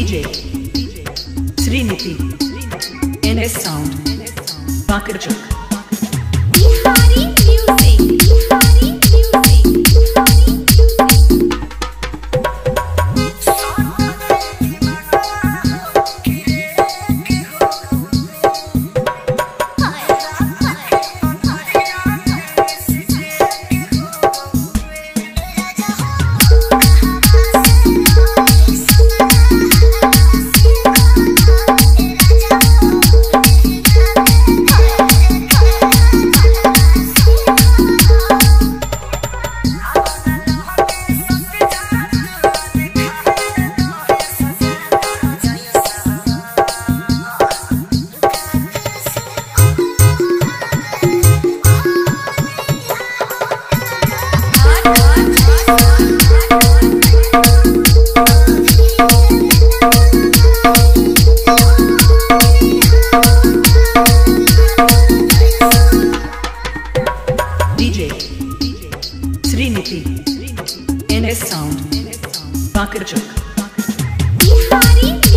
DJ Sriniti NS Sound Bakırçuk Bihari Trinity, a Sound, Bakachuk. Bihari.